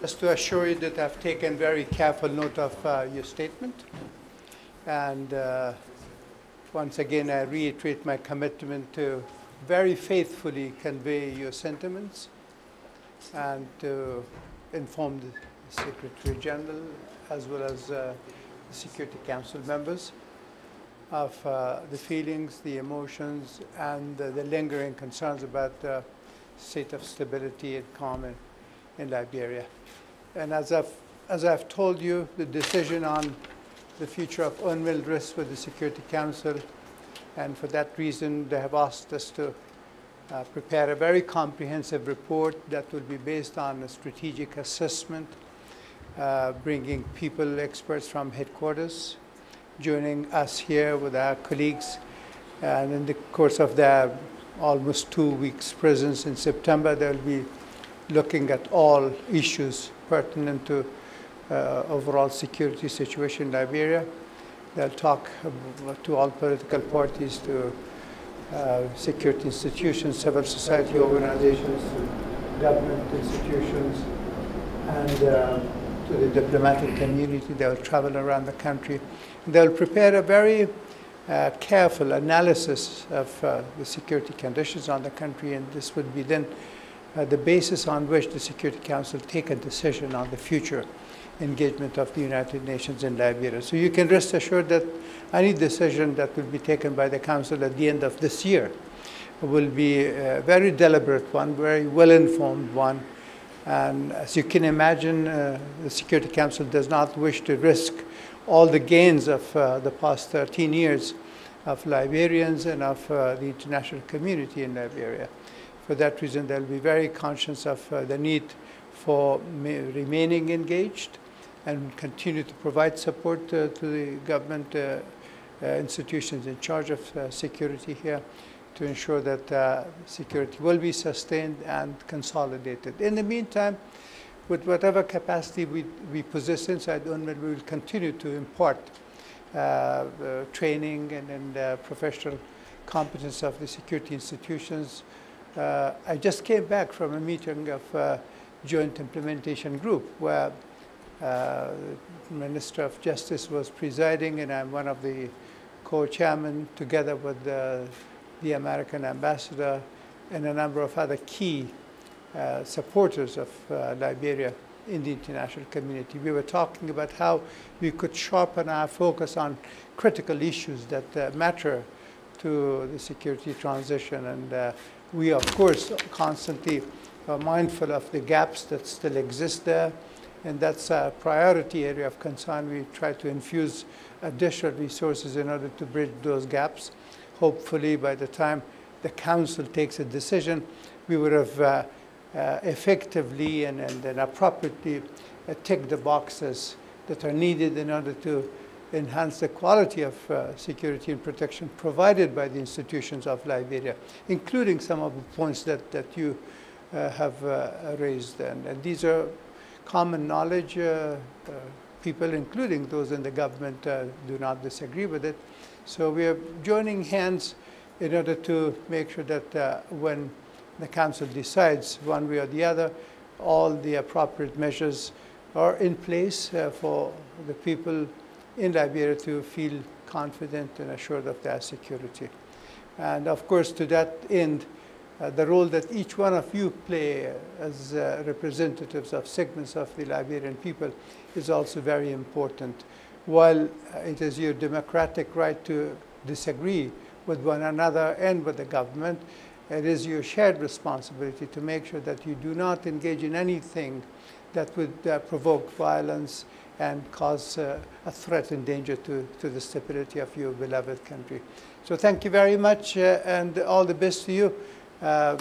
Just to assure you that I've taken very careful note of uh, your statement. And uh, once again, I reiterate my commitment to very faithfully convey your sentiments and to inform the Secretary General as well as uh, the Security Council members of uh, the feelings, the emotions, and uh, the lingering concerns about the state of stability and calm in Liberia. And as I've, as I've told you, the decision on the future of UNMIL rests with the Security Council, and for that reason, they have asked us to uh, prepare a very comprehensive report that will be based on a strategic assessment, uh, bringing people, experts from headquarters, joining us here with our colleagues. And in the course of their almost two weeks presence in September, they'll be looking at all issues pertinent to uh, overall security situation in Liberia. They'll talk to all political parties, to uh, security institutions, civil society organizations, government institutions, and uh, to the diplomatic community. They'll travel around the country. They'll prepare a very uh, careful analysis of uh, the security conditions on the country, and this would be then uh, the basis on which the Security Council take a decision on the future engagement of the United Nations in Liberia. So you can rest assured that any decision that will be taken by the Council at the end of this year will be a very deliberate one, very well-informed one, and as you can imagine, uh, the Security Council does not wish to risk all the gains of uh, the past 13 years of Liberians and of uh, the international community in Liberia. For that reason, they'll be very conscious of uh, the need for remaining engaged and continue to provide support uh, to the government uh, institutions in charge of security here to ensure that uh, security will be sustained and consolidated. In the meantime, with whatever capacity we, we possess inside UNMIL, we will continue to impart uh, uh, training and, and uh, professional competence of the security institutions. Uh, I just came back from a meeting of uh, Joint Implementation Group where the Minister of Justice was presiding and I'm one of the co-chairmen together with the the American ambassador, and a number of other key uh, supporters of uh, Liberia in the international community. We were talking about how we could sharpen our focus on critical issues that uh, matter to the security transition. And uh, we, of course, constantly are mindful of the gaps that still exist there. And that's a priority area of concern. We try to infuse additional resources in order to bridge those gaps hopefully by the time the council takes a decision, we would have uh, uh, effectively and, and, and appropriately uh, ticked the boxes that are needed in order to enhance the quality of uh, security and protection provided by the institutions of Liberia, including some of the points that, that you uh, have uh, raised. And, and, these are common knowledge. people, including those in the government, do not disagree with it. So we are joining hands in order to make sure that uh, when the council decides one way or the other, all the appropriate measures are in place uh, for the people in Liberia to feel confident and assured of their security. And of course, to that end, uh, the role that each one of you play as uh, representatives of segments of the Liberian people is also very important while it is your democratic right to disagree with one another and with the government, it is your shared responsibility to make sure that you do not engage in anything that would uh, provoke violence and cause uh, a threat and danger to, to the stability of your beloved country. So thank you very much uh, and all the best to you. Uh,